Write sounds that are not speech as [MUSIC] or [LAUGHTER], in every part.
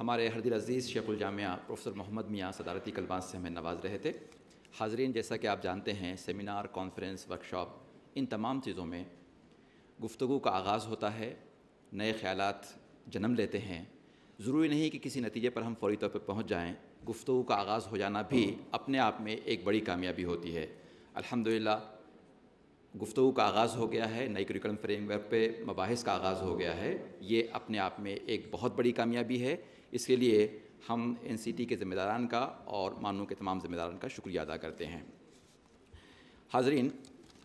हमारे हरदिल अज़ीज़ शेखुलजामिया प्रोफेसर मोहम्मद मियाँ, सदारती कलबात से हमें नवाज़ रहे थे। हाजरीन, जैसा कि आप जानते हैं, सेमिनार, कॉन्फ्रेंस, वर्कशॉप, इन तमाम चीज़ों में गुफ्तु का आगाज़ होता है, नए ख़्याल जन्म लेते हैं। ज़रूरी नहीं कि किसी नतीजे पर हम फौरी तौर पर पहुँच जाएँ। गुफ्तु का आगाज़ हो जाना भी अपने आप में एक बड़ी कामयाबी होती है। अल्हम्दुलिल्लाह गुफ्तु का आगाज़ हो गया है, नई करिकुलम फ्रेमवर्क पे मबाहिस का आगाज़ हो गया है। ये अपने आप में एक बहुत बड़ी कामयाबी है। इसके लिए हम एनसीटी के ज़िम्मेदारान का और मानों के तमाम ज़िम्मेदारान का शुक्रिया अदा करते हैं। हाजरीन,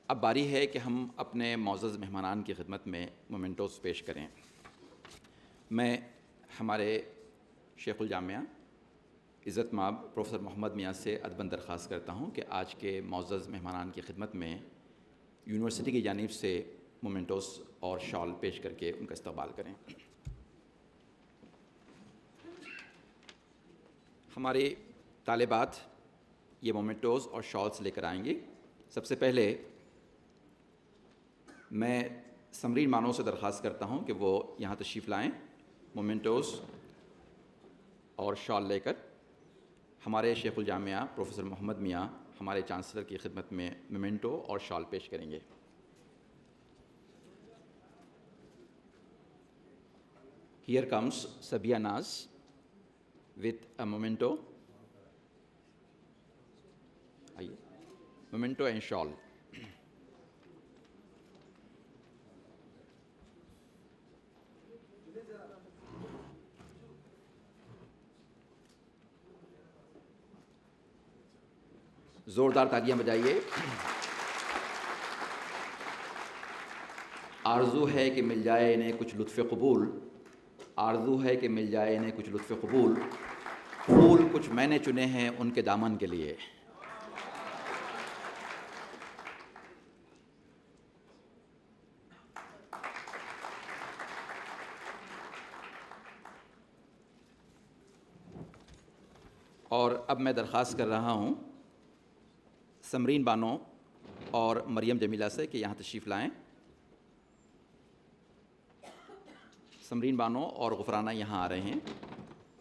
अब बारी है कि हम अपने मोज़ मेहमान की खिदमत में मोमेंटोस पेश करें। मैं, हमारे शेखुलजामिया इज़्ज़त माब, प्रोफेसर मोहम्मद मियाँ से अदबन दरख्वास्त करता हूँ कि आज के मोज़ मेहमान की खिदमत में यूनिवर्सिटी की जानब से मोमेंटोस और शॉल पेश करके उनका इस्तेमाल करें। हमारे तालिबात ये मोमेंटोज और शॉल्स लेकर आएँगे। सबसे पहले मैं समरीन मानों से दरख्वास्त करता हूँ कि वो यहाँ तशरीफ़ लाएँ, मोमेंटोज और शॉल लेकर। हमारे शेखुलजामिया प्रोफेसर मोहम्मद मियाँ, हमारे चांसलर की खिदमत में मोमेंटो और शॉल पेश करेंगे। Here comes Sabiya Naaz with a memento आइए मोमेंटो एंड शॉल ज़ोरदार तालियाँ बजाइए। आरज़ू है कि मिल जाए इन्हें कुछ लुत्फ़ कबूल। आरज़ू है कि मिल जाए इन्हें कुछ लुत्फ़ कबूल। फूल कुछ मैंने चुने हैं उनके दामन के लिए। और अब मैं दरख्वास्त कर रहा हूँ समरीन बानो और मरियम जमीला से कि यहाँ तशरीफ़ लाएँ। समरीन बानो और गुफराना यहाँ आ रहे हैं।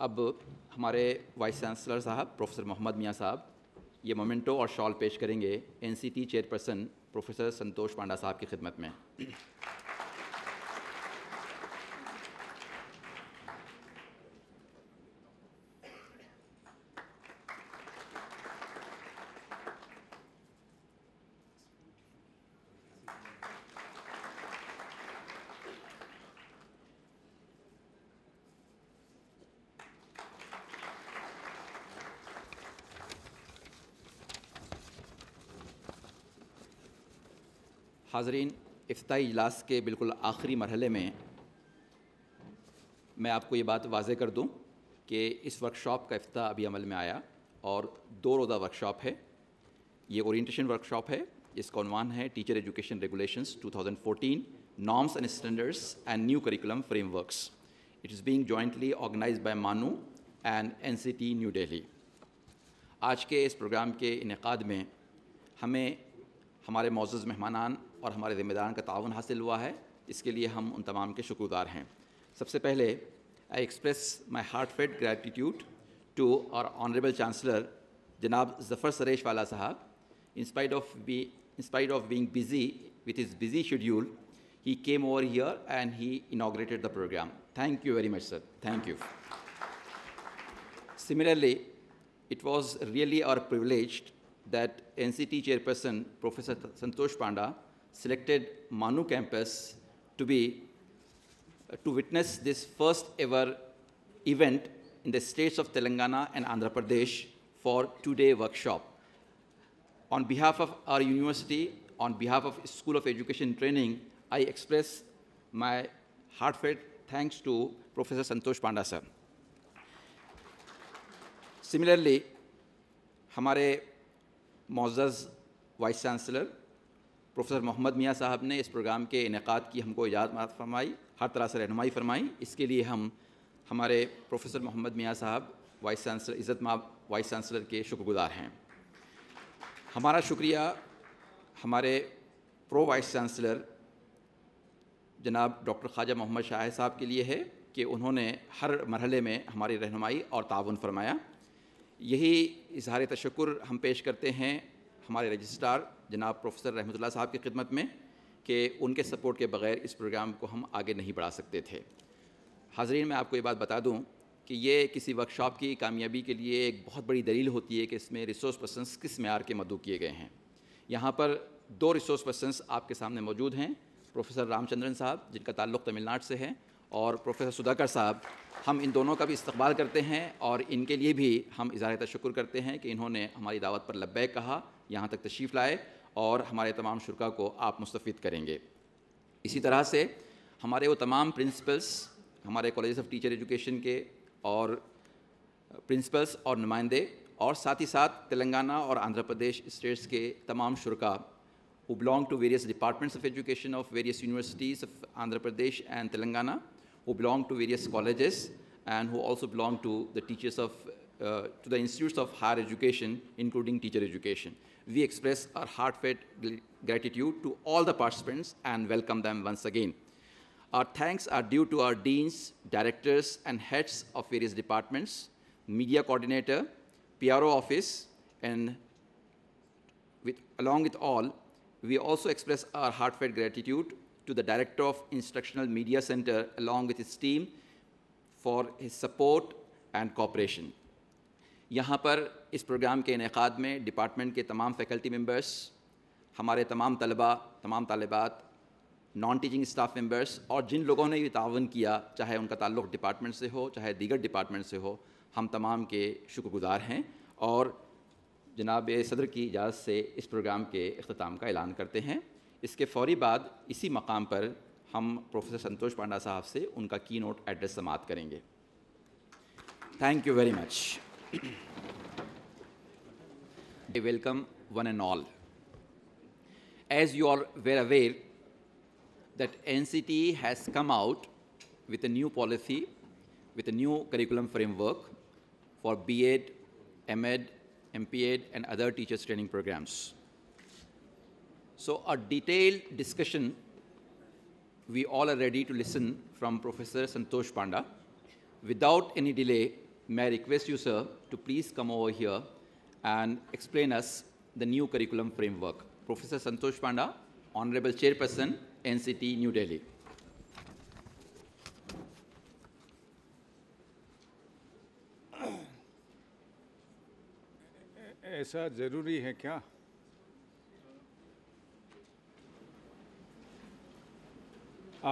अब हमारे वाइस चांसलर साहब, प्रोफेसर मोहम्मद मियाँ साहब, ये मोमेंटो और शॉल पेश करेंगे NCT chairperson professor Santosh Panda साहब की खिदमत में। हाजरीन अफ्ताही इजलास के बिल्कुल आखिरी मरहले में मैं आपको ये बात वाज कर दूँ कि इस वर्कशॉप का अफ्ताह अभी अमल में आया और दो रोज़ा वर्कशॉप है। ये ओरिएंटेशन वर्कशॉप है, इसका उनवान है teacher education regulations 2014 norms and standards and new curriculum frameworks it is being jointly organized by MANUU and NCT new Delhi आज के इस प्रोग्राम के इनका में हमें, हमारे मोज़ मेहमान और हमारे ज़िम्मेदारान का ताउन हासिल हुआ है। इसके लिए हम उन तमाम के शुक्रगुजार हैं। सबसे पहले I express my heartfelt gratitude to our honourable chancellor जनाब जफ़र सरेश वाला साहब in spite of be in spite of being busy with is busy schedule he came over here and he inaugurated the programme thank you very much sir thank you Similarly, it was really our privilege that NCT chairperson, Professor Santosh Panda, selected MANUU campus to be uh, to witness this first ever event in the states of Telangana and Andhra Pradesh for two-day workshop. On behalf of our university, on behalf of School of Education Training, I express my heartfelt thanks to Professor Santosh Panda sir. Similarly, Hamare Moses Vice Chancellor, professor Mohammad Miyan साहब ने इस programme के इनका की हमको इजाज़त फरमाई, हर तरह से रहनुमाई फरमाई। इसके लिए हम हमारे प्रोफेसर मोहम्मद मियाँ साहब, वाइस चांसलर, इज़्ज़त माब वाइस चांसलर के शुक्रगुजार हैं। हमारा शुक्रिया हमारे प्रो वाइस चांसलर जनाब डॉक्टर ख्वाजा मोहम्मद शाह साहब के लिए है कि उन्होंने हर मरहले में हमारी रहनुमाई और ताउन फरमाया। यही इजहार तशक्र हम पेश करते हैं। हमारे रजिस्ट्रार जनाब प्रोफेसर रहमतुल्लाह साहब की खिदमत में कि उनके सपोर्ट के बगैर इस प्रोग्राम को हम आगे नहीं बढ़ा सकते थे। हाजरीन, मैं आपको ये बात बता दूँ कि ये किसी वर्कशॉप की कामयाबी के लिए एक बहुत बड़ी दलील होती है कि इसमें रिसोर्स पर्सनस किस मैार के मदू किए गए हैं। यहाँ पर दो रिसोर्स पर्सनस आपके सामने मौजूद हैं, प्रोफेसर रामचंद्रन साहब, जिनका ताल्लुक़ तमिलनाडु से है, और प्रोफेसर सुधाकर साहब। हम इन दोनों का भी इस्तकबाल करते हैं और इनके लिए भी हम इजहार तशक्र करते हैं कि इन्होंने हमारी दावत पर लब्बैक कहा यहाँ तक तशरीफ़ लाए और हमारे तमाम शुरा को आप मुस्तफ़ करेंगे। इसी तरह से हमारे वो तमाम प्रिंसिपल्स हमारे कॉलेज ऑफ़ टीचर एजुकेशन के और प्रिंसिपल्स और नुमाइंदे और साथ ही साथ तेलंगाना और आंध्र प्रदेश स्टेट्स के तमाम शुरा who belong to various departments of education of various universities of Andhra Pradesh and Telangana who belong to various college and who also belong to the teachers of to the institutes of higher education including teacher education We express our heartfelt gratitude to all the participants and welcome them once again. Our thanks are due to our deans, directors, and heads of various departments, media coordinator, PRO office, and with, along with all, we also express our heartfelt gratitude to the Director of Instructional Media Center along with his team for his support and cooperation. यहाँ पर इस programme के इनका में department के तमाम faculty members हमारे तमाम तलबा, तमाम तालबात नॉन टीचिंग स्टाफ मेंबर्स और जिन लोगों ने ये तावन किया, चाहे उनका ताल्लुक़ डिपार्टमेंट से हो, चाहे दीगर डिपार्टमेंट से हो, हम तमाम के शुक्रगुजार हैं और जनाब सदर की इजाज़त से इस प्रोग्राम के अख्ताम का ऐलान करते हैं। इसके फौरी बाद इसी मकाम पर हम प्रोफेसर संतोष पांडा साहब से उनका की नोट एड्रेस समाप्त करेंगे। Thank you very much I welcome one and all. As you are well aware, that NCT has come out with a new policy, with a new curriculum framework for B.Ed, M.Ed, MPEd, and other teachers training programs. So a detailed discussion, we all are ready to listen from Professor Santosh Panda. Without any delay, may I request you, sir, to please come over here and explain us the new curriculum framework. Professor Santosh Panda, Honorable Chairperson, NCT, New Delhi. ऐसा ज़रूरी है क्या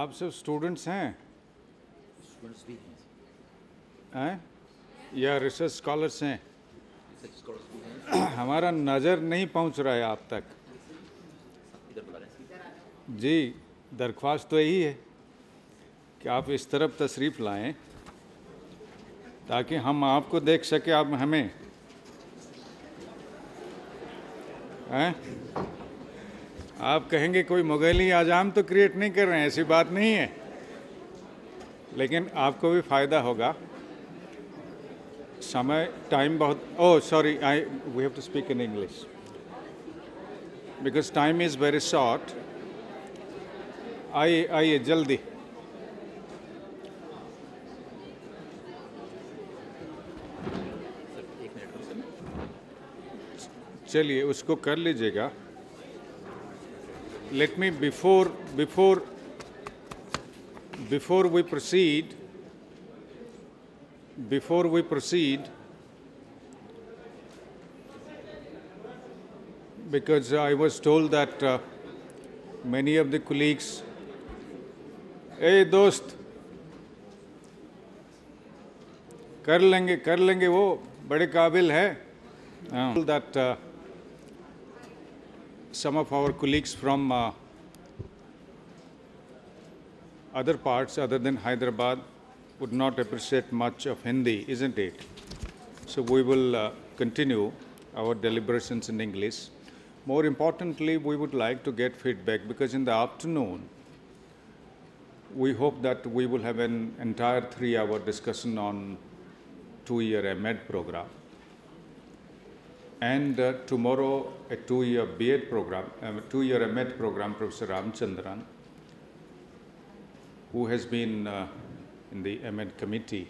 आप सब students हैं students भी हैं या रिसर्च स्कॉलर्स हैं। हमारा नज़र नहीं पहुँच रहा है आप तक। जी, दरख्वास्त तो यही है कि आप इस तरफ़ तशरीफ़ लाएँ, ताकि हम आपको देख सके आप हमें। हैं? आप कहेंगे, कोई मुगली आजाम तो क्रिएट नहीं कर रहे हैं, ऐसी बात नहीं है। लेकिन आपको भी फ़ायदा होगा। समय टाइम बहुत ओ sorry I we have to speak in English because time is very short आइए आइए जल्दी चलिए उसको कर लीजिएगा let me before before before we proceed before we proceed because I was told that uh, many of the colleagues, hey दोस्त कर लेंगे कर लेंगे वो बड़े काबिल है that uh, some of our colleagues from uh, other parts other than Hyderabad would not appreciate much of Hindi, isn't it? So we will uh, continue our deliberations in English. More importantly, we would like to get feedback because in the afternoon, we hope that we will have an entire three-hour discussion on two-year MED program. And uh, tomorrow, a two-year B.Ed program, a um, two-year MEd program, Professor Ramchandran, who has been uh, in the MED committee.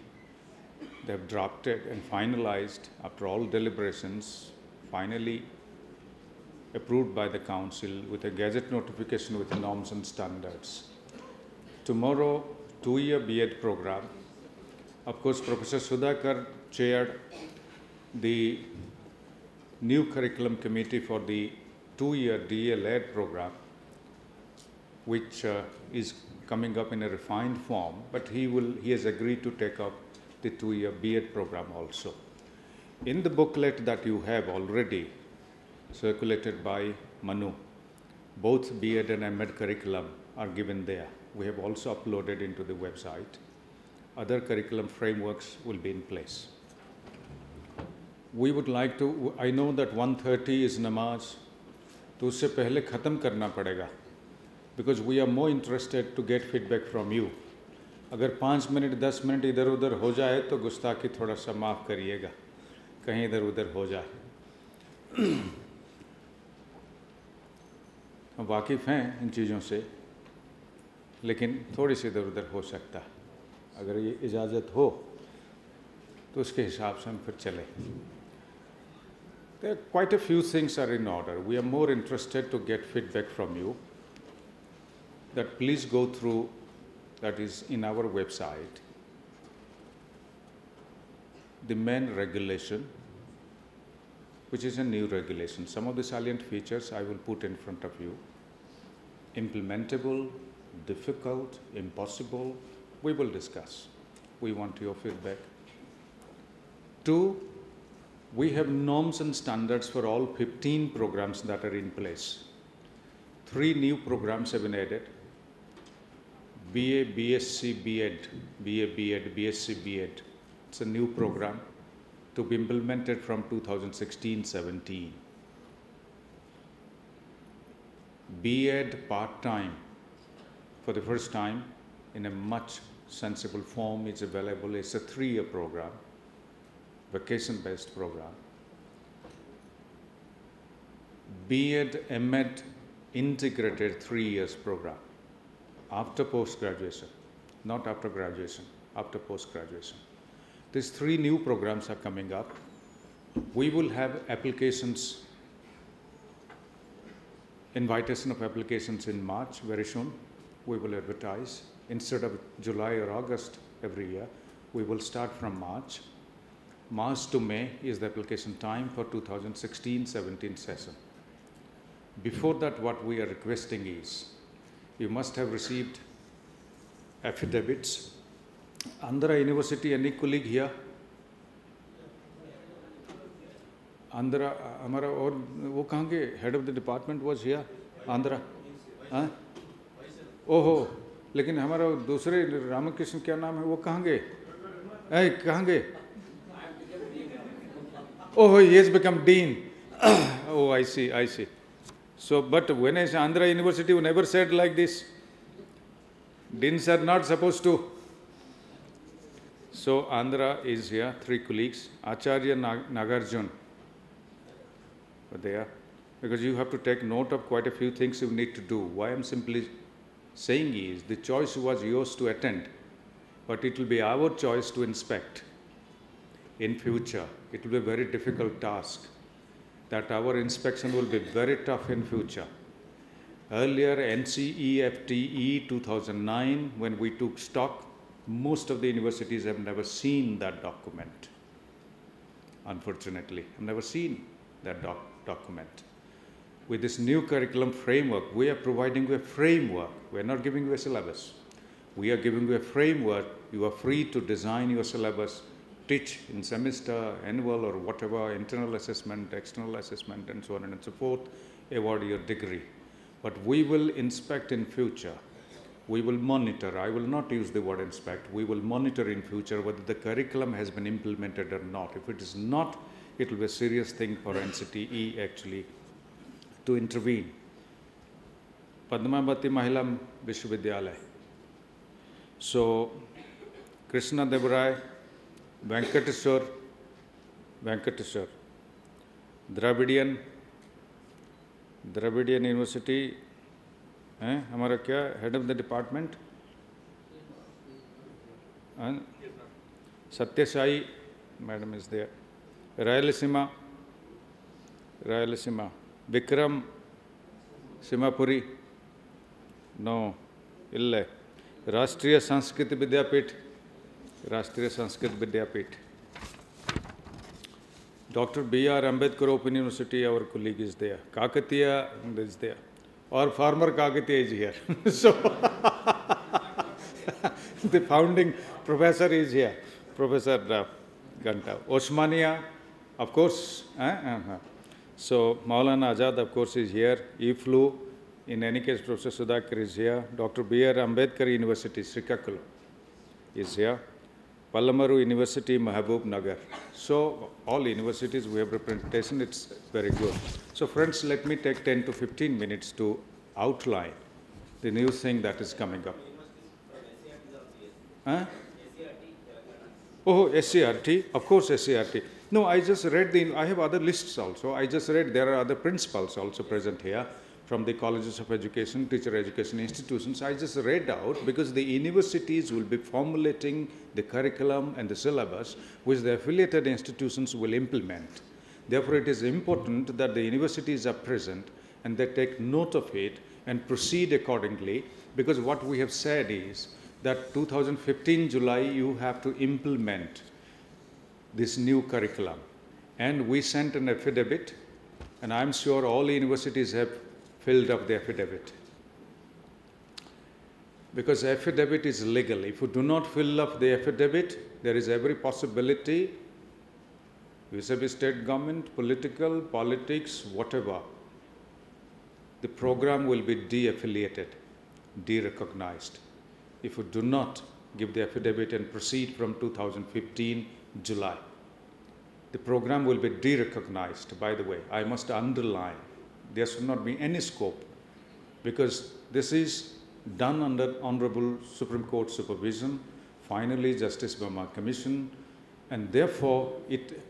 They have drafted and finalized, after all deliberations, finally approved by the council with a gazette notification with norms and standards. Tomorrow, two-year B.Ed program. Of course, Professor Sudhakar chaired the new curriculum committee for the two-year D.El.Ed program, which uh, is coming up in a refined form, but he, will, he has agreed to take up the two-year B.Ed program also. In the booklet that you have already circulated by MANUU, both B.Ed and M.Ed curriculum are given there. We have also uploaded into the website. Other curriculum frameworks will be in place. We would like to, I know that 130 is namaz, To उससे पहले ख़त्म करना पड़ेगा because we are more interested to get feedback from you अगर पाँच minute, दस minute इधर उधर हो जाए तो गुस्ताखी थोड़ा सा माफ़ करिएगा। कहीं इधर उधर हो जाए। हम वाकिफ़ हैं इन चीज़ों से, लेकिन थोड़ी सी इधर उधर हो सकता है। अगर ये इजाज़त हो तो उसके हिसाब से हम फिर चलें। Quite a few things are in order. We are more interested to get feedback from you. That please go through, that is in our website, the main regulation, which is a new regulation. Some of the salient features I will put in front of you. Implementable, difficult, impossible, we will discuss. We want your feedback. Two, we have norms and standards for all 15 programs that are in place. Three new programs have been added BA, BSc, BEd, BA, BEd, BSc, BEd. It's a new program to be implemented from 2016 17. BEd part time for the first time in a much sensible form is available. It's a three year program vacation based program. BEd, MEd integrated three years program after post graduation, not after graduation, after post graduation. These three new programs are coming up. We will have applications, invitation of applications in March very soon. We will advertise. Instead of July or August every year, we will start from March March to May is the application time for 2016-17 session. Before that, what we are requesting is, you must have received affidavits. Andhra University, any colleague here? Andhra, हमारा और वो कहाँ के head of the department was here Andhra हाँ ओहो लेकिन हमारा दूसरे रामकृष्ण क्या नाम है वो कहाँ गए ऐ कहाँ गए Oh, he has become dean. oh, I see, I see. So, but when I say Andhra University, you never said like this. Dins are not supposed to. So, Andhra is here, three colleagues. Acharya Nagarjun. But they are. Because you have to take note of quite a few things you need to do. Why I'm simply saying is the choice was yours to attend, but it will be our choice to inspect in future. It will be a very difficult task that our inspection will be very tough in future. Earlier, NCFTE 2009, when we took stock, most of the universities have never seen that document. Unfortunately, have never seen that doc document. With this new curriculum framework, we are providing you a framework. We are not giving you a syllabus. We are giving you a framework. You are free to design your syllabus teach in semester, annual, or whatever, internal assessment, external assessment, and so on and so forth, award your degree. But we will inspect in future. We will monitor. I will not use the word inspect. We will monitor in future whether the curriculum has been implemented or not. If it is not, it will be a serious thing for NCTE actually to intervene. Padmavati Mahila Vishwavidyalaya. So, Krishna Devaraya Venkateswara Venkateswara Dravidian Dravidian university हैं हमारा क्या head of the department Satyashahi madam is there Rayalaseema Rayalaseema Vikrama Simhapuri no इल्ले Rashtriya Sanskrit Vidyapeeth Rashtriya Sanskrit Vidyapeeth. Doctor B R Ambedkar open university और colleague is there Kakatiya is there और former Kakatiya is here. So the founding professor is here professor Ghanta Osmania of course so Maulana Azad of course is here E flu in any case professor Sudhakar is here doctor B R Ambedkar university Srikakulam is here Palamuru University, Mahabub Nagar. So, all universities we have representation, it's very good. So, friends, let me take 10 to 15 minutes to outline the new thing that is coming up. Huh? Oh, SCRT, of course, SCRT. No, I just read the, I have other lists also. I just read there are other principals also present here from the colleges of education, teacher education institutions. I just read out because the universities will be formulating the curriculum and the syllabus which the affiliated institutions will implement. Therefore, it is important that the universities are present and they take note of it and proceed accordingly because what we have said is that 2015 July you have to implement this new curriculum. And we sent an affidavit, and I'm sure all universities have filled up the affidavit. Because affidavit is legal. If you do not fill up the affidavit, there is every possibility vis-a-vis state government, political, politics, whatever, the program will be de-affiliated, de-recognized. If you do not give the affidavit and proceed from 2015 July, the program will be de-recognized, by the way. I must underline there should not be any scope because this is done under Honorable Supreme Court supervision, finally Justice Verma Commission, and therefore it,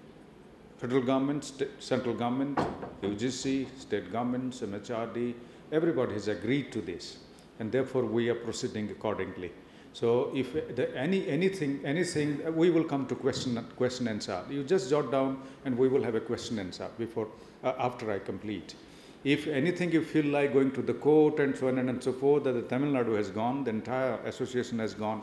federal government, central government, UGC, state governments, MHRD, everybody has agreed to this, and therefore we are proceeding accordingly. So if the, any anything anything we will come to question question answer. You just jot down, and we will have a question answer before uh, after I complete. If anything you feel like going to the court and so on and so forth, that the Tamil Nadu has gone, the entire association has gone,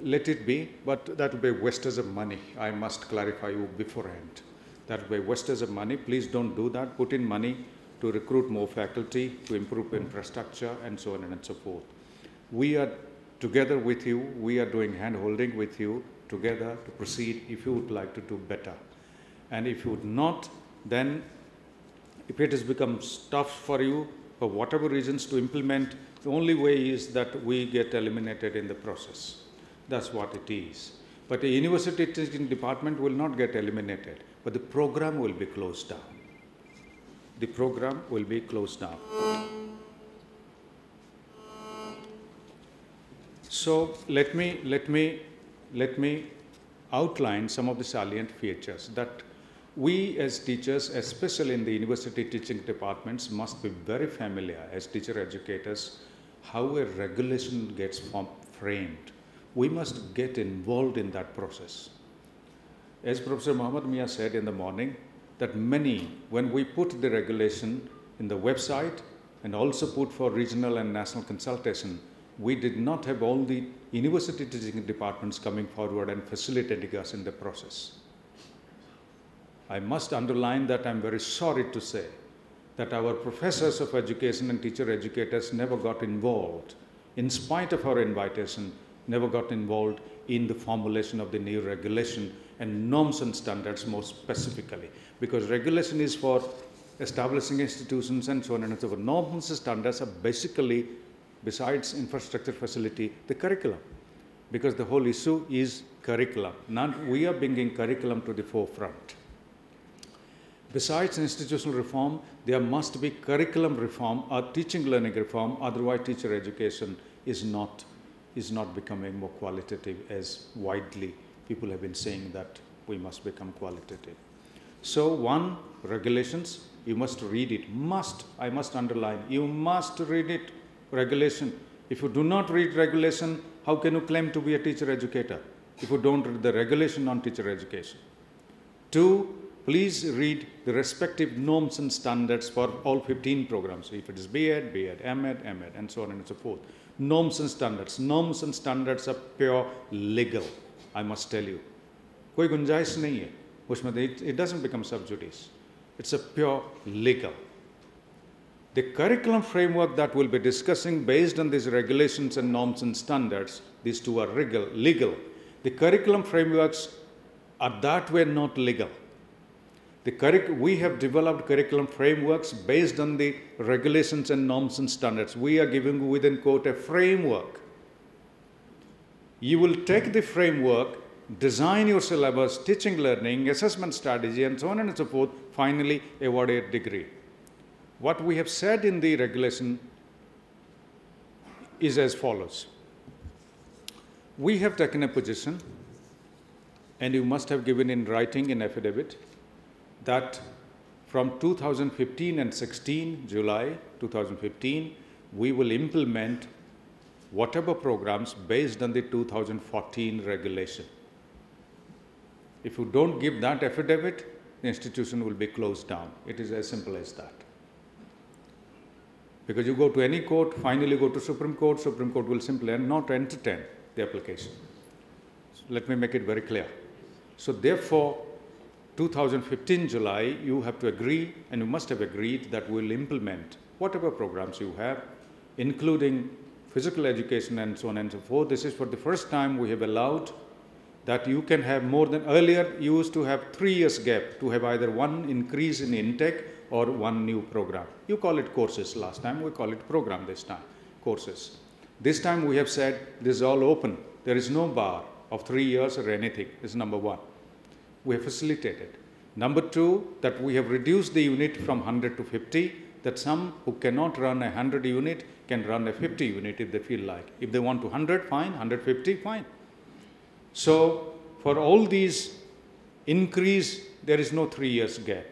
let it be, but that will be wasters of money. I must clarify you beforehand. That will be wasters of money. Please don't do that. Put in money to recruit more faculty, to improve hmm. infrastructure, and so on and so forth. We are together with you, we are doing hand holding with you together to proceed if you would like to do better. And if you would not, then if it has become tough for you for whatever reasons to implement, the only way is that we get eliminated in the process. That's what it is. But the university teaching department will not get eliminated, but the program will be closed down. The program will be closed down. So let me let me let me outline some of the salient features that we as teachers, especially in the university teaching departments, must be very familiar as teacher educators how a regulation gets form- framed. We must get involved in that process. As Professor Muhammad Mia said in the morning, that many, when we put the regulation in the website and also put for regional and national consultation, we did not have all the university teaching departments coming forward and facilitating us in the process. I must underline that I'm very sorry to say that our professors of education and teacher educators never got involved, in spite of our invitation, never got involved in the formulation of the new regulation and norms and standards more specifically. Because regulation is for establishing institutions and so on and so forth. Norms and standards are basically, besides infrastructure facility, the curriculum. Because the whole issue is curriculum. We are bringing curriculum to the forefront. Besides institutional reform, there must be curriculum reform or teaching learning reform, otherwise teacher education is not, is not becoming more qualitative as widely people have been saying that we must become qualitative. So one, regulations, you must read it. Must, I must underline, you must read it, regulation. If you do not read regulation, how can you claim to be a teacher educator if you don't read the regulation on teacher education? Two, please read the respective norms and standards for all 15 programs. If it is B.Ed, B.Ed, M.Ed, M.Ed, and so on and so forth. Norms and standards. Norms and standards are pure legal, I must tell you. कोई गुंजाइश नहीं है उसमें it, it doesn't become sub judice. It's a pure legal. The curriculum framework that we'll be discussing based on these regulations and norms and standards, these two are legal. legal. The curriculum frameworks are that way not legal. The curric- we have developed curriculum frameworks based on the regulations and norms and standards. We are giving within quote a framework. You will take the framework, design your syllabus, teaching learning, assessment strategy, and so on and so forth, finally award a degree. What we have said in the regulation is as follows. We have taken a position, and you must have given in writing in affidavit, that from 2015 and 16, July 2015, we will implement whatever programs based on the 2014 regulation. If you don't give that affidavit, the institution will be closed down. It is as simple as that. Because you go to any court, finally go to Supreme Court, Supreme Court will simply not entertain the application. So let me make it very clear. So therefore, 2015 July, you have to agree, and you must have agreed that we'll implement whatever programs you have, including physical education and so on and so forth. This is for the first time we have allowed that you can have more than earlier you used to have three years gap to have either one increase in intake or one new program. You call it courses last time, we call it program this time, courses. This time we have said this is all open. There is no bar of three years or anything. This is number one. We have facilitated. Number two, that we have reduced the unit from 100 to 50, that some who cannot run a 100 unit can run a 50 unit if they feel like. If they want to 100, fine, 150, fine. So, for all these increase, there is no three years gap.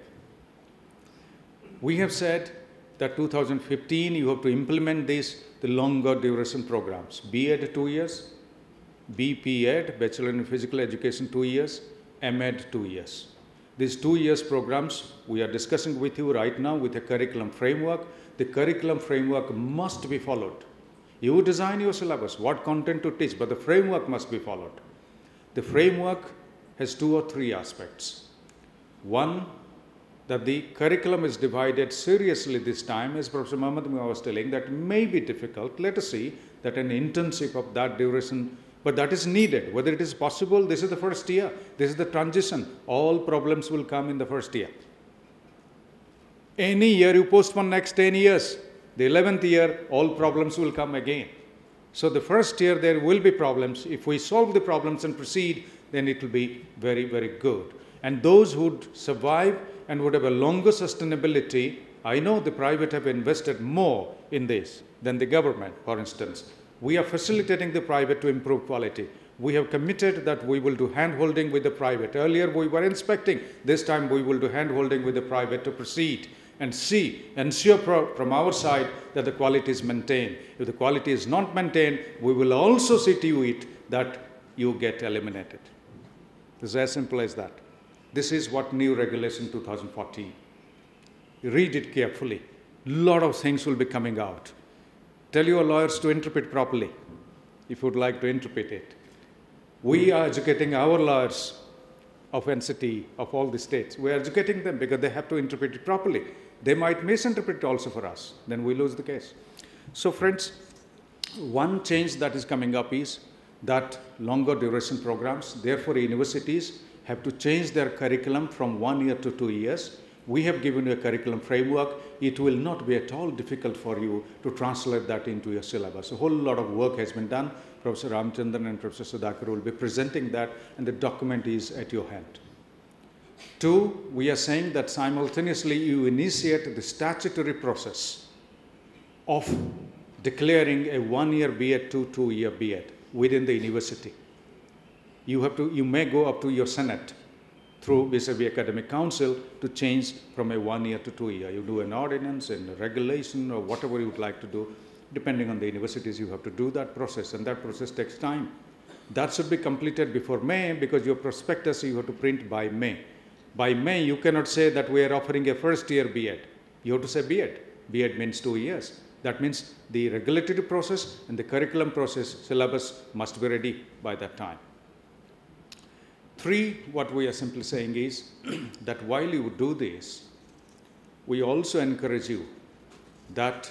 We have said that 2015 you have to implement this, the longer duration programs. B.Ed two years, BPEd, Bachelor in Physical Education two years, MEd two years. These two years programs we are discussing with you right now with a curriculum framework. The curriculum framework must be followed. You design your syllabus, what content to teach, but the framework must be followed. The framework has two or three aspects. One, that the curriculum is divided seriously this time, as Professor Muhammad was telling, that may be difficult. Let us see that an internship of that duration, but that is needed. Whether it is possible, this is the first year, this is the transition. All problems will come in the first year. Any year you postpone next 10 years, the 11th year, all problems will come again. So the first year there will be problems. If we solve the problems and proceed, then it will be very, very good. And those who would survive and would have a longer sustainability, I know the private have invested more in this than the government, for instance. We are facilitating the private to improve quality. We have committed that we will do handholding with the private. Earlier we were inspecting, this time we will do handholding with the private to proceed and see, ensure pro- from our side that the quality is maintained. If the quality is not maintained, we will also see to it that you get eliminated. It's as simple as that. This is what new regulation 2014. Read it carefully. Lot of things will be coming out. Tell your lawyers to interpret properly, if you would like to interpret it. We are educating our lawyers of NCT, of all the states. We are educating them because they have to interpret it properly. They might misinterpret also for us. Then we lose the case. So, friends, one change that is coming up is that longer duration programs, therefore, universities have to change their curriculum from one year to two years. We have given you a curriculum framework. It will not be at all difficult for you to translate that into your syllabus. A whole lot of work has been done. Professor Ramchandran and Professor Sudhakar will be presenting that, and the document is at your hand. Two, we are saying that simultaneously you initiate the statutory process of declaring a one year B.Ed to two year B.Ed within the university. You, have to, you may go up to your Senate through vis-a-vis academic council to change from a one year to two year. You do an ordinance and a regulation or whatever you would like to do. Depending on the universities, you have to do that process, and that process takes time. That should be completed before May because your prospectus you have to print by May. By May, you cannot say that we are offering a first year B.Ed. You have to say B.Ed. B.Ed means two years. That means the regulatory process and the curriculum process syllabus must be ready by that time. Three, what we are simply saying is [CLEARS THROAT] that while you do this, we also encourage you that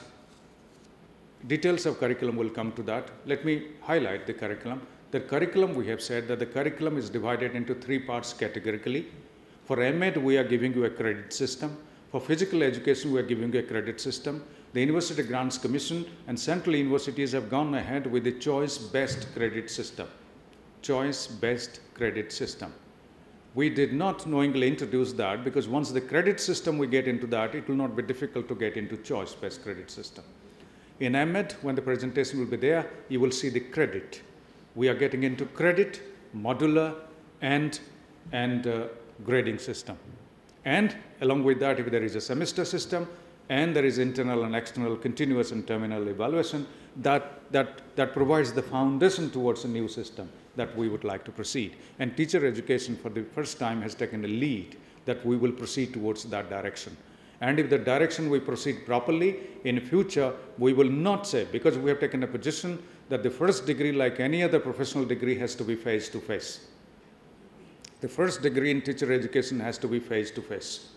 details of curriculum will come to that. Let me highlight the curriculum. The curriculum, we have said that the curriculum is divided into three parts categorically. For MEd, we are giving you a credit system. For physical education, we are giving you a credit system. The University Grants Commission and central universities have gone ahead with the choice-based credit system. Choice-based credit system. We did not knowingly introduce that because once the credit system we get into that, it will not be difficult to get into choice-based credit system. In MEd, when the presentation will be there, you will see the credit we are getting into credit, modular, and, and uh, grading system. And along with that, if there is a semester system and there is internal and external continuous and terminal evaluation, that, that, that provides the foundation towards a new system that we would like to proceed. And teacher education for the first time has taken a lead that we will proceed towards that direction. And if the direction we proceed properly, in future, we will not say, because we have taken a position that the first degree, like any other professional degree, has to be face to face. The first degree in teacher education has to be face to face.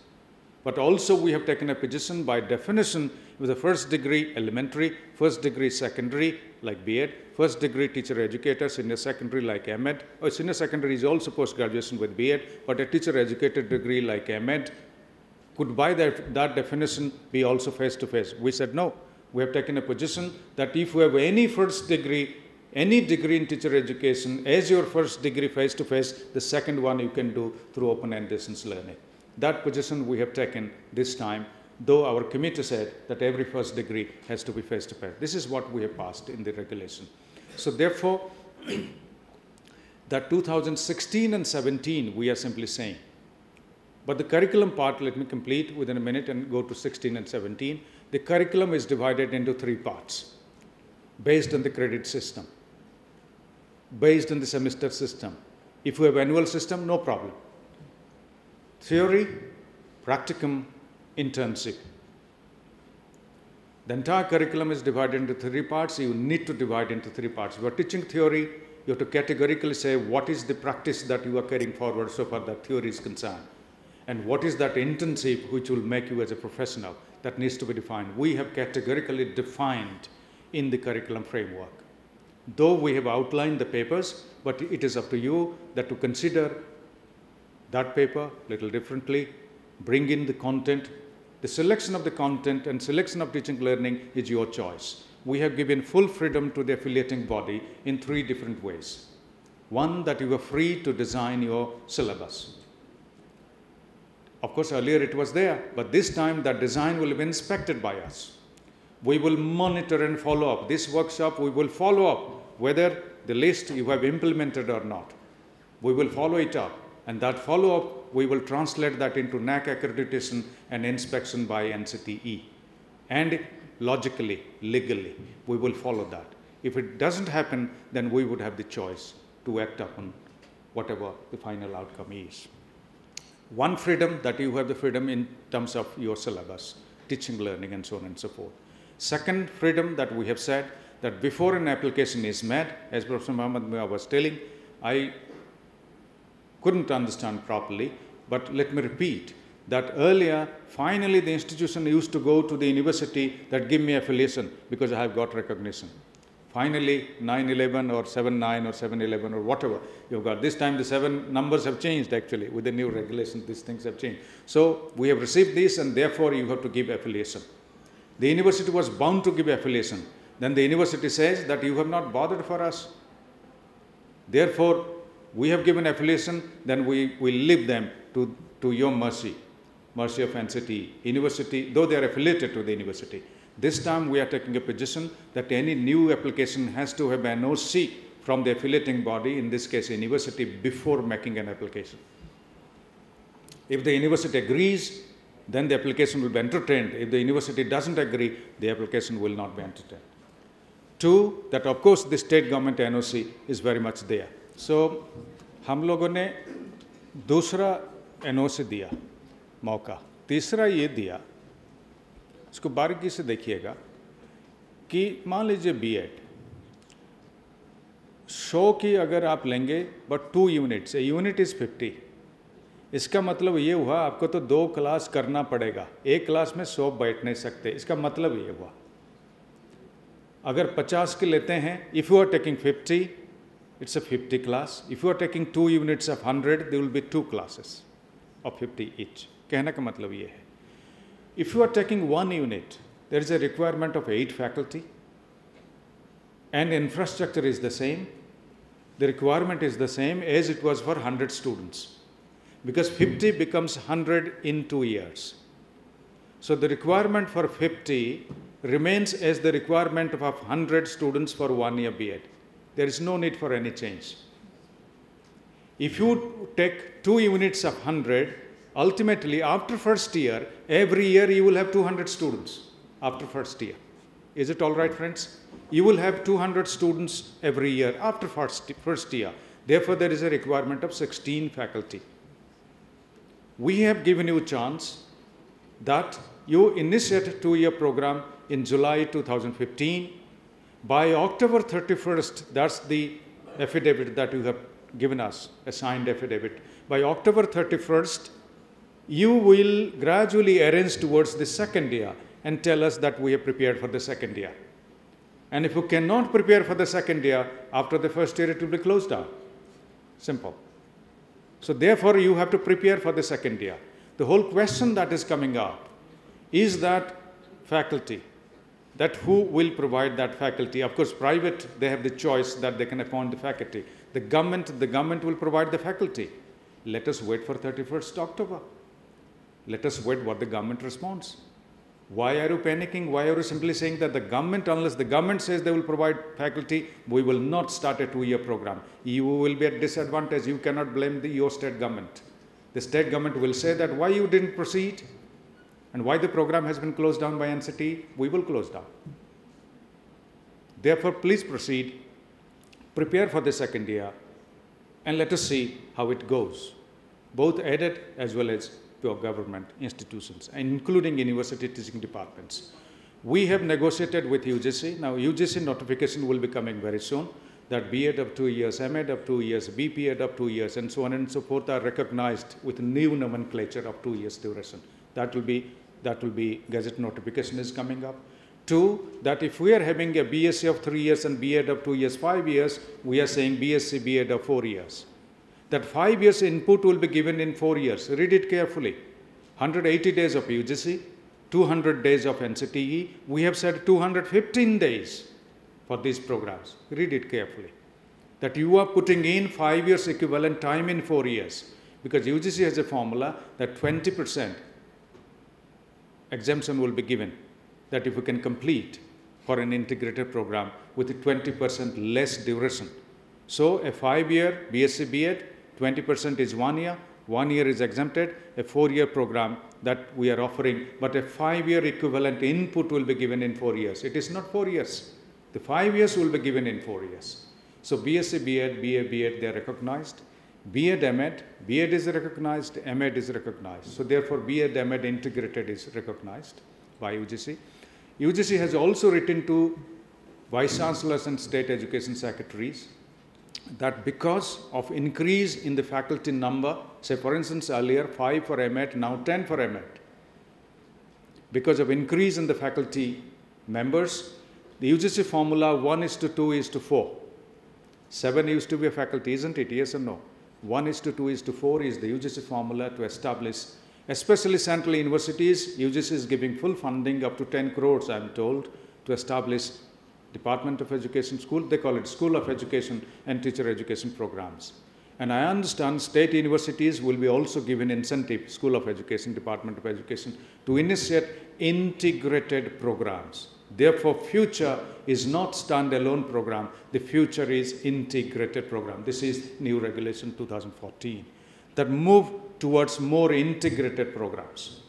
But also, we have taken a position by definition with the first degree elementary, first degree secondary, like BEd, first degree teacher educator, senior secondary, like MEd, or oh, senior secondary is also post graduation with BEd, but a teacher educated degree like MEd could, by that, that definition, be also face to face. We said no we have taken a position that if you have any first degree, any degree in teacher education as your first degree face to face, the second one you can do through open end distance learning. That position we have taken this time, though our committee said that every first degree has to be face to face. This is what we have passed in the regulation. So therefore, [CLEARS THROAT] that 2016 and 17, we are simply saying. But the curriculum part, let me complete within a minute and go to 16 and 17 the curriculum is divided into three parts based on the credit system, based on the semester system. If you have annual system, no problem. Theory, practicum, internship. The entire curriculum is divided into three parts. You need to divide into three parts. You are teaching theory, you have to categorically say what is the practice that you are carrying forward so far that theory is concerned. And what is that internship which will make you as a professional that needs to be defined. We have categorically defined in the curriculum framework. Though we have outlined the papers, but it is up to you that to consider that paper little differently, bring in the content. The selection of the content and selection of teaching learning is your choice. We have given full freedom to the affiliating body in three different ways. One, that you are free to design your syllabus. Of course, earlier it was there, but this time that design will be inspected by us. We will monitor and follow up. This workshop, we will follow up whether the list you have implemented or not. We will follow it up. And that follow up, we will translate that into NAAC accreditation and inspection by NCTE. And logically, legally, we will follow that. If it doesn't happen, then we would have the choice to act upon whatever the final outcome is. One freedom that you have the freedom in terms of your syllabus, teaching, learning, and so on and so forth. Second freedom that we have said that before an application is made, as Professor Muhammad Mia was telling, I couldn't understand properly, but let me repeat that earlier, finally the institution used to go to the university that give me affiliation because I have got recognition. Finally, 911 or 79 or 711 or whatever you've got. This time the seven numbers have changed actually. With the new regulations, these things have changed. So we have received this and therefore you have to give affiliation. The university was bound to give affiliation. Then the university says that you have not bothered for us. Therefore, we have given affiliation, then we will leave them to, to your mercy, mercy of NCT. University, though they are affiliated to the university. This time we are taking a position that any new application has to have an NOC from the affiliating body, in this case university, before making an application. If the university agrees, then the application will be entertained. If the university doesn't agree, the application will not be entertained. Two, that of course the state government NOC is very much there. So, हम लोगों ने दूसरा NOC दिया, मौका। तीसरा ये दिया, इसको बारीकी से देखिएगा, कि मान लीजिए बी एड सौ की अगर आप लेंगे but two units a unit is fifty इसका मतलब ये हुआ, आपको तो दो क्लास करना पड़ेगा। एक क्लास में सौ बैठ नहीं सकते, इसका मतलब ये हुआ। अगर पचास के लेते हैं if you are taking fifty it's a fifty class if you are taking two units of hundred they will be two classes of fifty each कहने का मतलब ये है if you are taking one unit there is a requirement of eight faculty and infrastructure is the same, the requirement is the same as it was for 100 students because 50 becomes 100 in two years. So the requirement for 50 remains as the requirement of 100 students for one year B.Ed. There is no need for any change. If you take two units of 100, ultimately after first year, every year you will have 200 students after first year. Is it all right, friends? You will have 200 students every year after first, first year. Therefore, there is a requirement of 16 faculty. We have given you a chance that you initiate a two-year program in July 2015. By October 31st, that's the affidavit that you have given us, a signed affidavit. By October 31st, you will gradually arrange towards the second year and tell us that we are prepared for the second year. And if you cannot prepare for the second year, after the first year it will be closed down. Simple. So therefore you have to prepare for the second year. The whole question that is coming up is that faculty, that who will provide that faculty. Of course, private, they have the choice that they can appoint the faculty. The government, the government will provide the faculty. Let us wait for 31st October. Let us wait what the government responds. Why are you panicking? Why are you simply saying that the government, unless the government says they will provide faculty, we will not start a two-year program. You will be at disadvantage. You cannot blame the, your state government. The state government will say that why you didn't proceed and why the program has been closed down by NCT, we will close down. Therefore, please proceed, prepare for the second year, and let us see how it goes, both aided as well as pure government institutions, including university teaching departments. We have negotiated with UGC. Now, UGC notification will be coming very soon that B.Ed of two years, M.Ed of two years, B.P.Ed of two years, and so on and so forth are recognized with new nomenclature of two years duration. That will be, that will be gazette notification is coming up. Two, that if we are having a BSc of three years and B.Ed of two years, five years, we are saying BSc, B.Ed of four years. That five years input will be given in four years. Read it carefully. 180 days of UGC, 200 days of NCTE. We have said 215 days for these programs. Read it carefully. That you are putting in five years equivalent time in four years. Because UGC has a formula that 20% exemption will be given. That if you can complete for an integrated program with 20% less duration. So a five-year BSc B.Ed, 20% is one year, one year is exempted, a four-year program that we are offering, but a five-year equivalent input will be given in four years. It is not four years. The five years will be given in four years. So BSc, B.Ed, BA, B.Ed, they are recognized. B.Ed, M.Ed, B.Ed is recognized, M.Ed is recognized. So therefore, B.Ed, M.Ed integrated is recognized by UGC. UGC has also written to Vice Chancellors and State Education Secretaries that because of increase in the faculty number, say for instance earlier 5 for M.Ed, now 10 for M.Ed, because of increase in the faculty members, the UGC formula 1 is to 2 is to 4. 7 used to be a faculty, isn't it? Yes or no? 1 is to 2 is to 4 is the UGC formula to establish, especially central universities, UGC is giving full funding up to 10 crores, I'm told, to establish Department of Education School, they call it School of Education and Teacher Education Programs. And I understand state universities will be also given incentive, School of Education, Department of Education, to initiate integrated programs. Therefore, future is not standalone program. The future is integrated program. This is new regulation 2014 that move towards more integrated programs.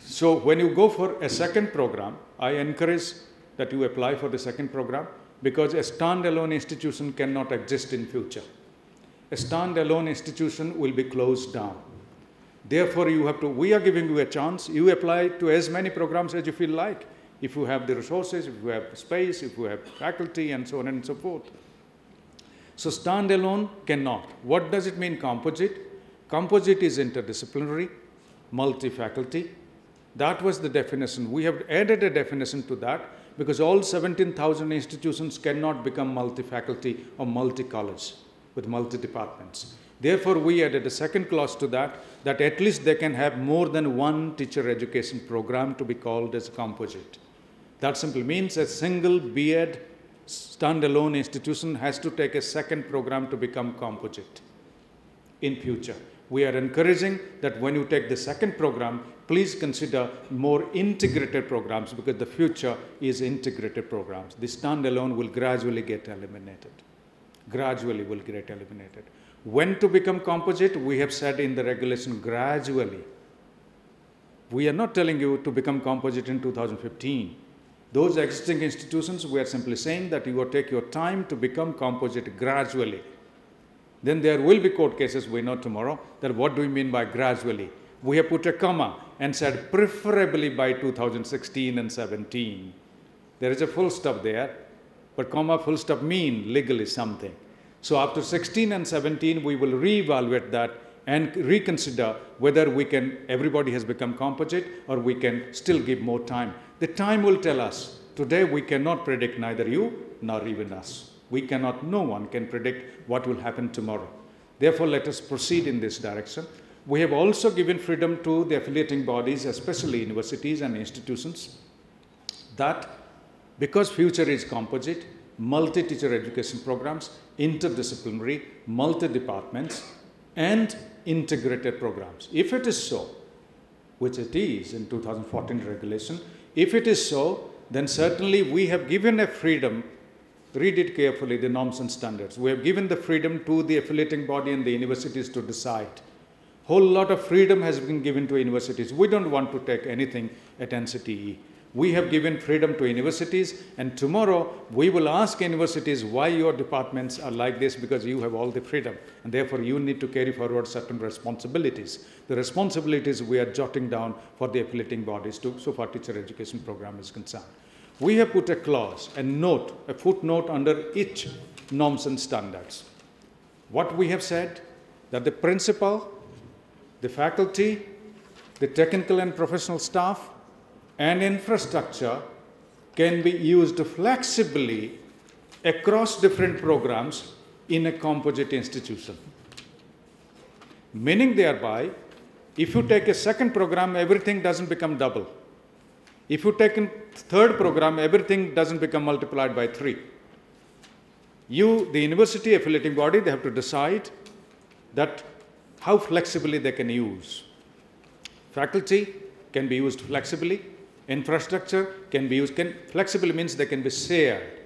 So when you go for a second program, I encourage that you apply for the second program. because a standalone institution cannot exist in future. A standalone institution will be closed down. Therefore, you have to, we are giving you a chance. You apply to as many programs as you feel like. If you have the resources, if you have space, if you have faculty, and so on and so forth. So, standalone cannot. What does it mean, composite? Composite is interdisciplinary, multi faculty. That was the definition. We have added a definition to that because all 17,000 institutions cannot become multi faculty or multi college with multi departments. Therefore, we added a second clause to that, that at least they can have more than one teacher education program to be called as composite. That simply means a single B.Ed standalone institution has to take a second program to become composite in future. We are encouraging that when you take the second program, please consider more integrated programs because the future is integrated programs. The standalone will gradually get eliminated. Gradually will get eliminated. When to become composite, we have said in the regulation gradually. We are not telling you to become composite in 2015. Those existing institutions, we are simply saying that you will take your time to become composite gradually. Then there will be court cases, we know tomorrow, that what do we mean by gradually? We have put a comma and said preferably by 2016 and 17. There is a full stop there, but comma full stop mean legally something. So after 16 and 17, we will reevaluate that and reconsider whether we can, everybody has become composite or we can still give more time. The time will tell us. Today we cannot predict neither you nor even us. We cannot, no one can predict what will happen tomorrow. Therefore, let us proceed in this direction. We have also given freedom to the affiliating bodies, especially universities and institutions, that because future is composite, multi-teacher education programs, interdisciplinary, multi-departments, and integrated programs. If it is so, which it is in 2014 regulation, if it is so, then certainly we have given a freedom, read it carefully, the norms and standards. We have given the freedom to the affiliating body and the universities to decide. Whole lot of freedom has been given to universities. We don't want to take anything at NCTE. We have given freedom to universities, and tomorrow we will ask universities why your departments are like this because you have all the freedom, and therefore you need to carry forward certain responsibilities. The responsibilities we are jotting down for the affiliating bodies to, so far teacher education program is concerned. We have put a clause, a note, a footnote under each norms and standards. What we have said that the principal, the faculty, the technical and professional staff, and infrastructure can be used flexibly across different programs in a composite institution. Meaning thereby, if you take a second program, everything doesn't become double. If you take a third program, everything doesn't become multiplied by three. You, the university affiliating body, they have to decide that how flexibly they can use. Faculty can be used flexibly, infrastructure can be used, can, flexible means they can be shared.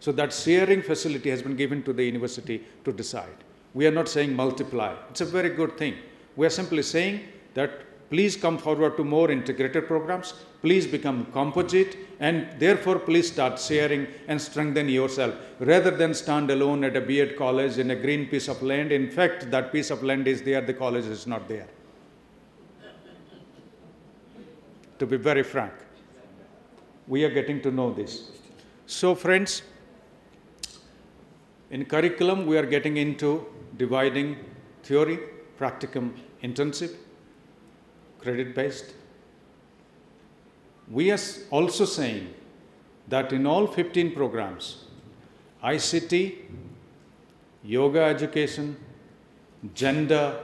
So that sharing facility has been given to the university to decide. We are not saying multiply. It's a very good thing. We are simply saying that please come forward to more integrated programs, please become composite, and therefore please start sharing and strengthen yourself rather than stand alone at a B.Ed college in a green piece of land. In fact, that piece of land is there, the college is not there. To be very frank we are getting to know this. So, friends, in curriculum, we are getting into dividing theory, practicum, internship, credit based. We are also saying that in all 15 programs, ICT, yoga education, gender,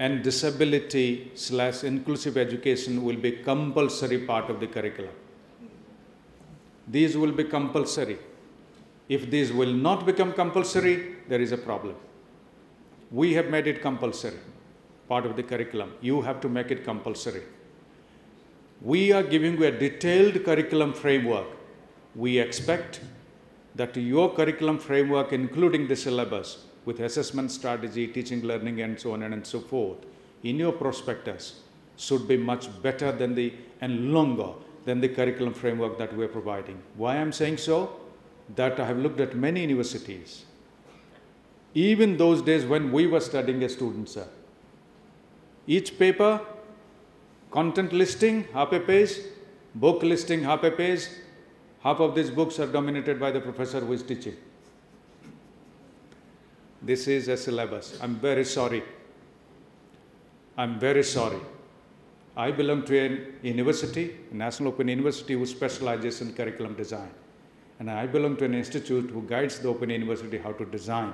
and disability slash inclusive education will be compulsory part of the curriculum these will be compulsory. If these will not become compulsory, there is a problem. We have made it compulsory, part of the curriculum. You have to make it compulsory. We are giving you a detailed curriculum framework. We expect that your curriculum framework, including the syllabus, with assessment strategy, teaching, learning, and so on and so forth, in your prospectus should be much better than the and longer than the curriculum framework that we're providing. Why I'm saying so? that I have looked at many universities. Even those days when we were studying as students, sir. Each paper, content listing, half a page, book listing, half a page. Half of these books are dominated by the professor who is teaching. This is a syllabus. I'm very sorry. I'm very sorry. I belong to a university, National Open University, who specializes in curriculum design. And I belong to an institute who guides the Open University how to design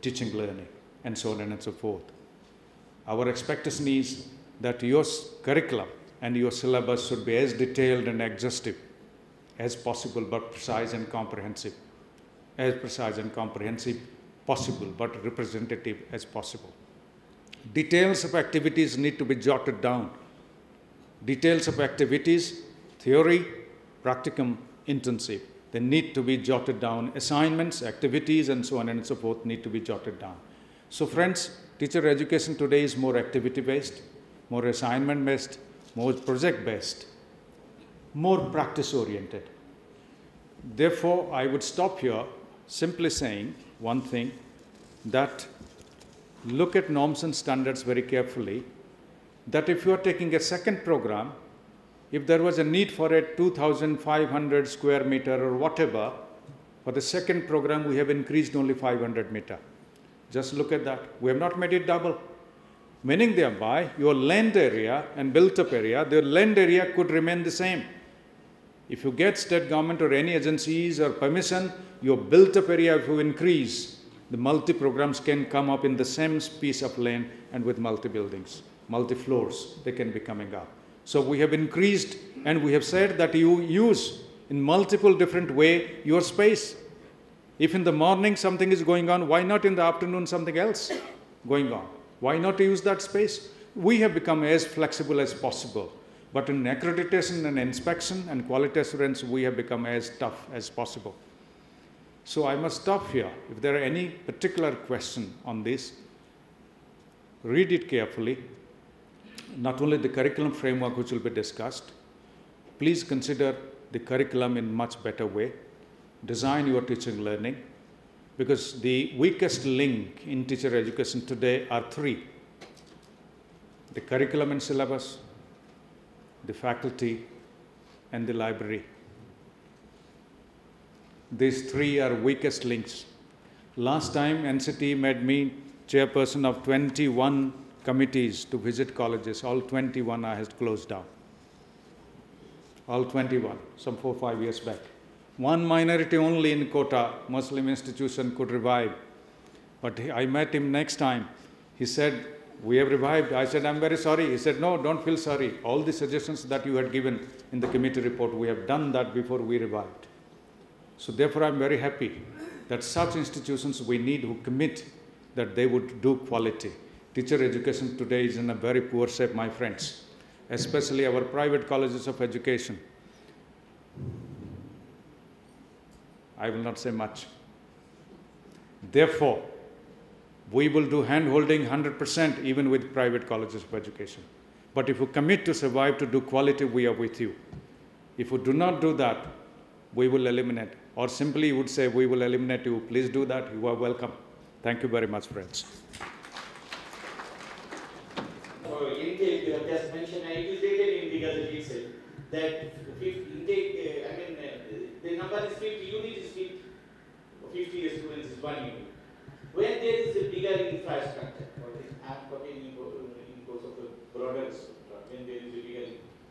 teaching learning and so on and so forth. Our expectation is that your curriculum and your syllabus should be as detailed and exhaustive as possible, but precise and comprehensive. As precise and comprehensive possible, but representative as possible. Details of activities need to be jotted down. Details of activities, theory, practicum, intensive. They need to be jotted down. Assignments, activities, and so on and so forth need to be jotted down. So, friends, teacher education today is more activity based, more assignment based, more project based, more practice oriented. Therefore, I would stop here simply saying one thing that look at norms and standards very carefully. That if you are taking a second program, if there was a need for a 2,500 square meter or whatever, for the second program we have increased only 500 meter. Just look at that. We have not made it double. Meaning thereby, your land area and built up area, the land area could remain the same. If you get state government or any agencies or permission, your built up area, if you increase, the multi programs can come up in the same piece of land and with multi buildings, multi floors, they can be coming up. So we have increased and we have said that you use in multiple different way your space. If in the morning something is going on, why not in the afternoon something else going on? Why not use that space? We have become as flexible as possible. But in accreditation and inspection and quality assurance, we have become as tough as possible. So I must stop here. If there are any particular question on this, read it carefully. Not only the curriculum framework which will be discussed, please consider the curriculum in much better way. Design your teaching learning because the weakest link in teacher education today are three the curriculum and syllabus, the faculty, and the library. These three are weakest links. Last time, NCT made me chairperson of 21 committees to visit colleges. All 21 I has closed down. All 21, some four, five years back. One minority only in Kota, Muslim institution, could revive. But I met him next time. He said, We have revived. I said, I'm very sorry. He said, No, don't feel sorry. All the suggestions that you had given in the committee report, we have done that before we revived. So, therefore, I'm very happy that such institutions we need who commit that they would do quality. Teacher education today is in a very poor shape, my friends, especially our private colleges of education. I will not say much. Therefore, we will do hand holding 100% even with private colleges of education. But if you commit to survive to do quality, we are with you. If you do not do that, we will eliminate. Or simply would say, we will eliminate you. Please do that. You are welcome. Thank you very much, friends. For intake, you have just mentioned, it is stated in the gazette itself, that fif- intake, uh, I mean, uh, the number is fifty, unit is fifty. Fifty students is one unit. When there is a bigger infrastructure, or I'm talking in, in course of a broader, when there is a bigger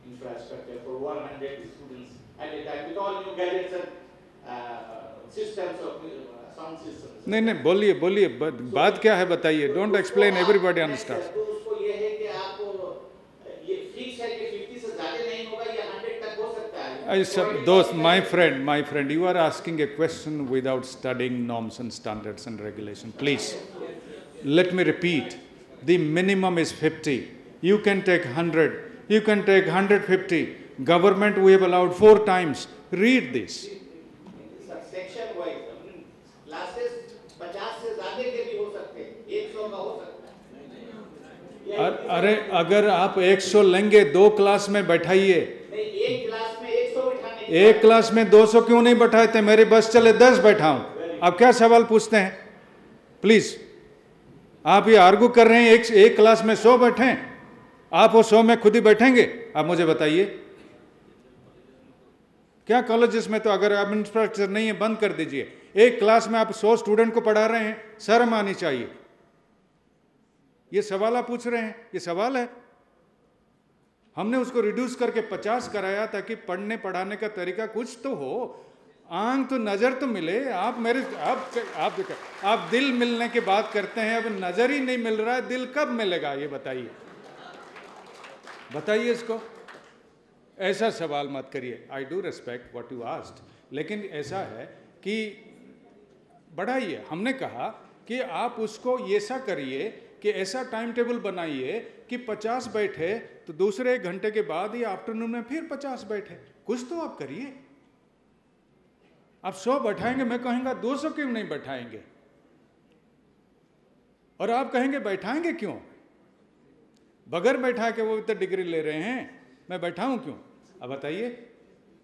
infrastructure for one hundred students at a time, with all new gadgets and, uh, systems of, uh, sound systems. नहीं नहीं बोलिए बोलिए ब- बात क्या है बताइए don't explain everybody understand तो उसको ये है कि आपको ये फिक्स है कि 50 से ज्यादा नहीं होगा ये 100 तक हो सकता है I sub- those, my friend, my friend, you are asking a question without studying norms and standards and regulation. Please, let me repeat. The minimum is 50. You can take 100. You can take 150. Government we have allowed four times. Read this. अर- अरे अगर आप 100 लेंगे दो class में बैठाइए। एक class में 100 बिठाने एक क्लास में 200 क्यों नहीं बैठाते मेरे बस चले 10 बैठाऊं। अब क्या सवाल पूछते हैं? प्लीज़ आप ये आर्गू कर रहे हैं एक एक क्लास में 100 बैठे। आप वो 100 में खुद ही बैठेंगे? आप मुझे बताइए। क्या कॉलेजेस में तो अगर आप इंफ्रास्ट्रक्चर नहीं है बंद कर दीजिए। एक क्लास में आप 100 स्टूडेंट को पढ़ा रहे हैं शर्म आनी चाहिए। ये सवाल आप पूछ रहे हैं, ये सवाल है। हमने उसको रिड्यूस करके 50 कराया ताकि पढ़ने, पढ़ाने का तरीका कुछ तो हो। आँख तो नज़र तो मिले, आप मेरे, आप आप आप दिल मिलने की बात करते हैं, अब नज़र ही नहीं मिल रहा है, दिल कब मिलेगा, ये बताइए। बताइए इसको। ऐसा सवाल मत करिए। I do respect what you asked लेकिन ऐसा है कि बढ़ाइए। हमने कहा कि आप उसको ऐसा करिए कि ऐसा टाइम टेबल बनाइए कि 50 बैठे तो दूसरे एक घंटे के बाद ही आफ्टरनून में फिर 50 बैठे। कुछ तो आप करिए। आप सौ बैठाएँगे, मैं कहूँगा 200 क्यों नहीं बैठाएँगे? और आप कहेंगे, बैठाएँगे क्यों? बगैर बैठा के वो इतना डिग्री ले रहे हैं, मैं बैठाऊं क्यों? अब बताइए,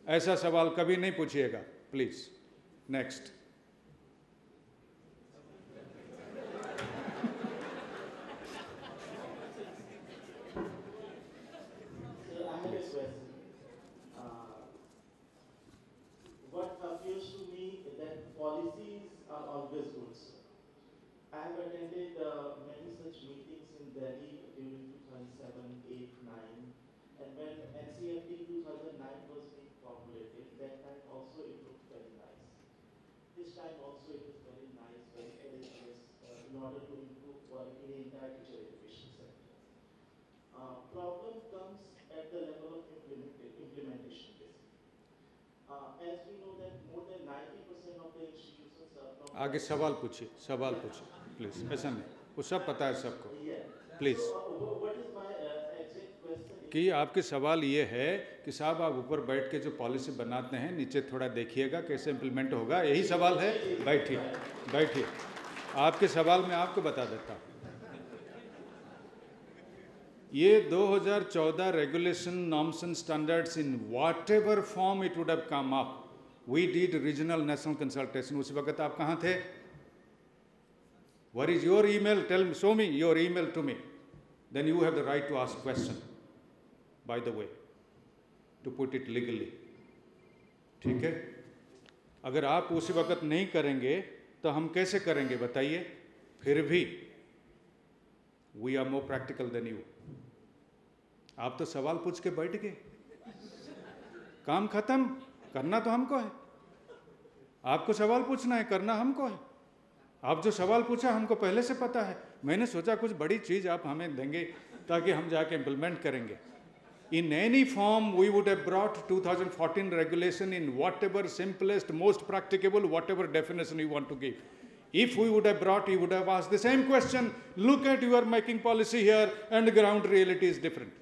ऐसा सवाल कभी नहीं पूछिएगा please next Sir, I have a question. Uh, What appears to me that policies are always good, sir. I have attended uh, many such meetings in Delhi during 2007, 8, 9, and when 2009 was being formulated, that time also it looked very nice. This time also it is very nice, very courageous, uh, in order to improve quality in the entire teacher education sector. Uh, problem comes at the level of implement- implementation basically. Uh, as we know that more than 90% of the institutions are from. आगे सवाल पूछिए सवाल पूछिए please ऐसा नहीं वो सब पता है सबको. प्लीज़ So, uh, uh, कि आपके सवाल ये है कि साहब आप ऊपर बैठ के जो पॉलिसी बनाते हैं नीचे थोड़ा देखिएगा कैसे इम्प्लीमेंट होगा यही सवाल है बैठिए बैठिए आपके सवाल में आपको बता देता ये 2014 regulation norms and standards in whatever form it would have come up we did regional national consultation उस वक्त आप कहाँ थे What is your email? Tell me, me your email to me. Then you have the right to ask question. By the way, to put it legally. ठीक है? अगर आप उसी वक्त नहीं करेंगे तो हम कैसे करेंगे बताइए? फिर भी we are more practical than you आप तो सवाल पूछ के बैठ गए। काम खत्म करना तो हमको है। आपको सवाल पूछना है करना हमको है। आप जो सवाल पूछा हमको पहले से पता है। मैंने सोचा कुछ बड़ी चीज़ आप हमें देंगे ताकि हम जाके इम्प्लीमेंट करेंगे। in any form, we would have brought 2014 regulation in whatever simplest, most practicable, whatever definition you want to give. If we would have brought, you would have asked the same question. Look at you are making policy here and ground reality is different.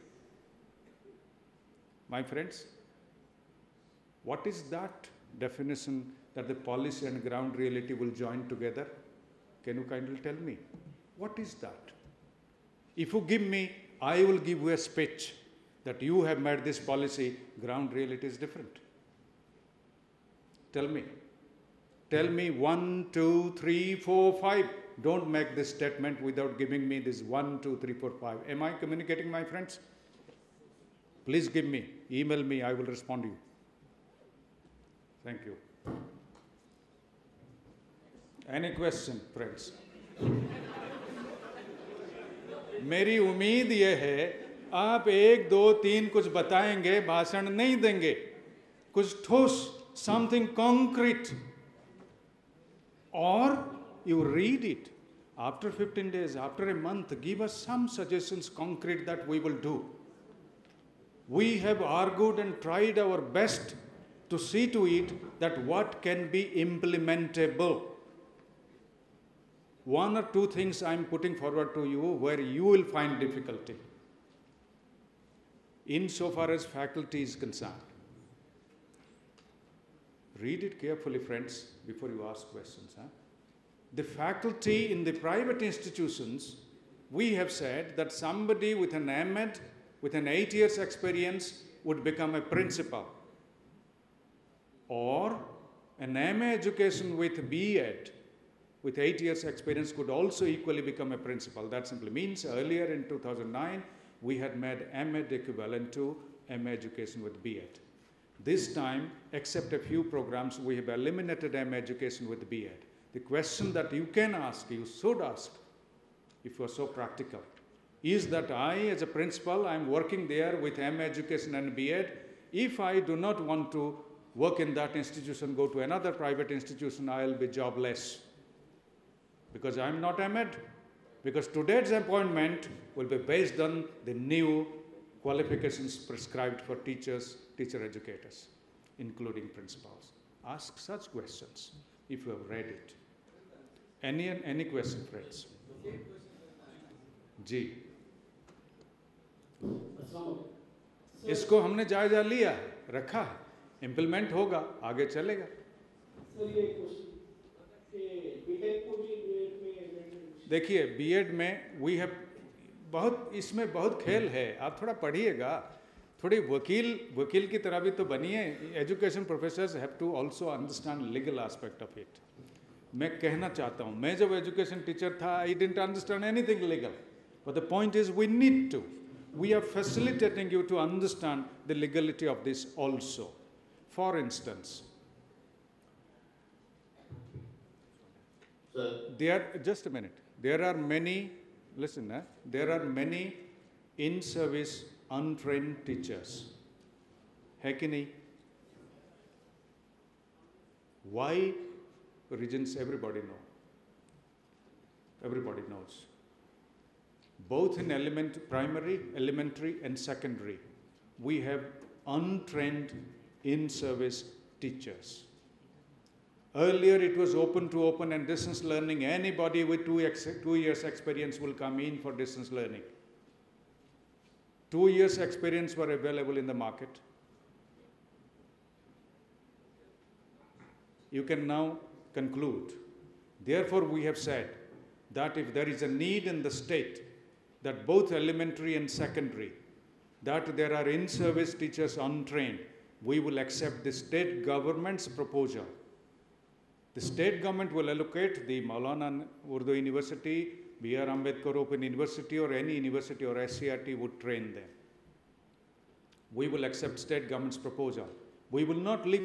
My friends, what is that definition that the policy and ground reality will join together? Can you kindly tell me? What is that? If you give me, I will give you a speech that you have made this policy ground reality is different tell me Tell me one, two, three, four, five. Don't make this statement without giving me this one, two, three, four, five. Am I communicating, my friends? Please give me, email me, I will respond to you. Thank you. Any question, friends? [LAUGHS] मेरी उम्मीद ये है आप एक दो तीन कुछ बताएंगे भाषण नहीं देंगे कुछ ठोस something concrete or you read it after 15 days after a month give us some suggestions concrete that we will do we have argued and tried our best to see to it that what can be implementable one or two things i'm putting forward to you where you will find difficulty insofar as faculty is concerned Read it carefully, friends, before you ask questions. Huh? The faculty in the private institutions, we have said that somebody with an MEd, with an eight years experience, would become a principal. or an MA education with BEd with eight years experience could also equally become a principal. That simply means earlier in 2009 we had made MEd equivalent to MA education with BEd. This time, except a few programs, we have eliminated MA education with BEd. The question that you can ask, you should ask, if you are so practical, is that I, as a principal, I am working there with MA education and BEd. If I do not want to work in that institution, go to another private institution, I will be jobless because I am not MEd Because today's appointment will be based on the new qualifications prescribed for teachers, teacher educators, including principals. Ask such questions if you have read it. Any any question, friends? जी इसको हमने जायजा लिया है रखा है implement होगा आगे चलेगा सर ये क्वेश्चन कि बीटेक को भी बीएड में amendment- देखिए बीएड में वी हैव बहुत इसमें बहुत खेल है। आप थोड़ा पढ़िएगा। थोड़ी वकील वकील की तरह भी तो बनिए। Education professors have to also understand legal aspect of it मैं कहना चाहता हूँ मैं जब एजुकेशन टीचर था I didn't understand anything legal but the point is we need to we are facilitating you to understand the legality of this also for instance There, just a minute. There are many, listen, eh? there are many in service untrained teachers. Hackney. Why regions everybody know. Everybody knows. Both in element, primary, elementary, and secondary, we have untrained in service teachers. Earlier, it was open to open and distance learning. Anybody with two, ex- two years experience will come in for distance learning. Two years experience were available in the market. You can now conclude. Therefore, we have said that if there is a need in the state that both elementary and secondary, that there are in-service teachers untrained, we will accept the state government's proposal the state government will allocate the Maulana Urdu University, B.R. Ambedkar Open University, or any university or SCRT would train them. We will accept state government's proposal. We will not leave